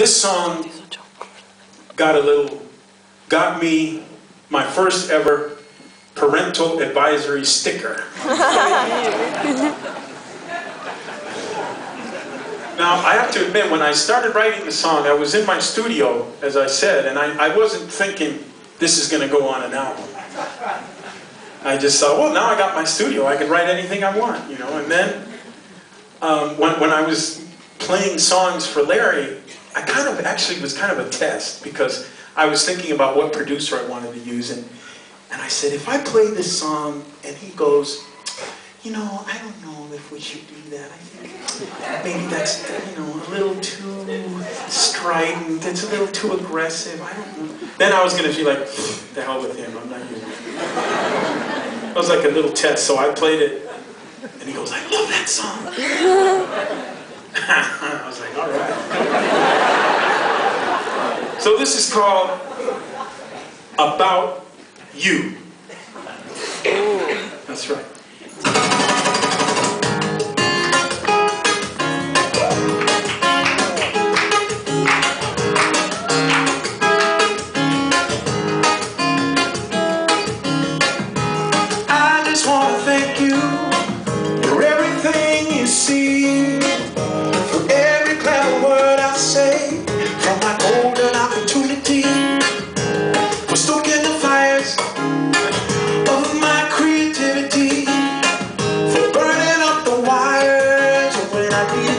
This song got a little, got me my first ever parental advisory sticker. Now, I have to admit, when I started writing the song, I was in my studio, as I said, and I, I wasn't thinking this is going to go on an album. I just thought, well, now I got my studio, I can write anything I want, you know. And then, um, when, when I was playing songs for Larry, I kind of actually was kind of a test because I was thinking about what producer I wanted to use, and, and I said, if I play this song and he goes, you know, I don't know if we should do that. I think maybe that's, you know, a little too strident. It's a little too aggressive. I don't know. Then I was going to be like, the hell with him. I'm not using it. It was like a little test, so I played it. And he goes, I love that song. I was like, all right. So this is called About You. That's right.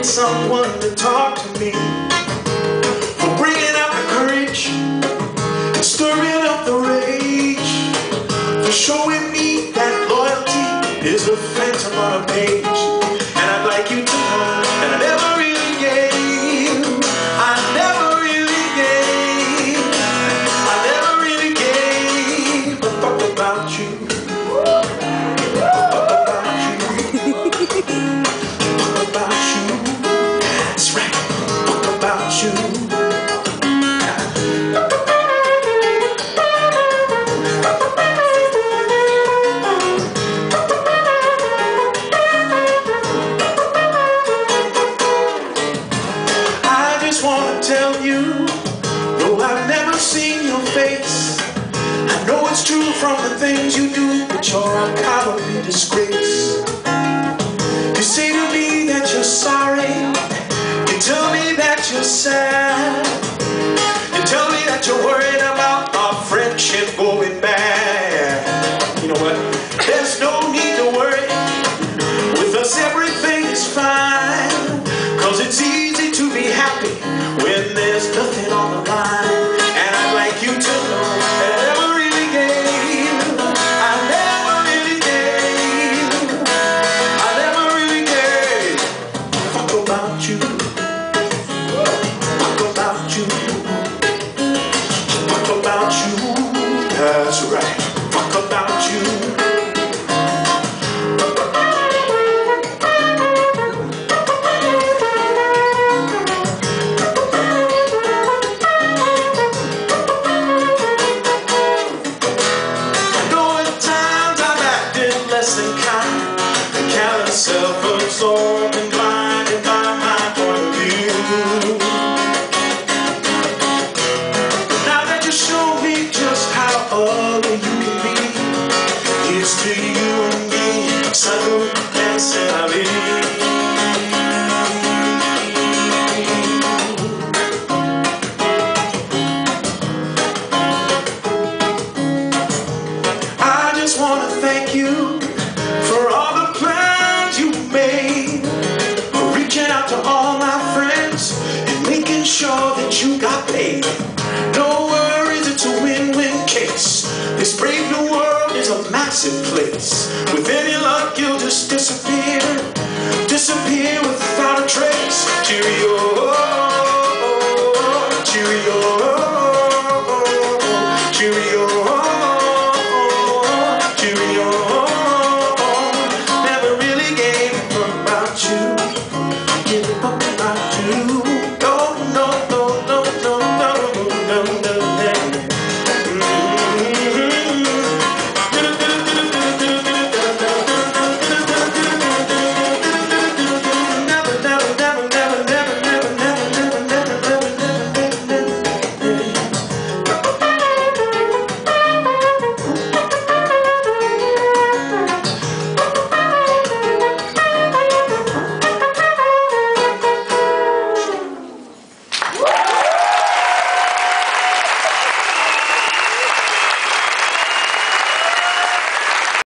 When someone to talk to me, for bringing out the courage and stirring up the rage. For showing me that loyalty is a phantom on a though I've never seen your face, I know it's true from the things you do, but you're a cowardly disgrace. You say to me that you're sorry, you tell me that you're sad, here's to you and me, salud and massive place. With any luck, you'll just disappear, disappear without a trace. Cheerio.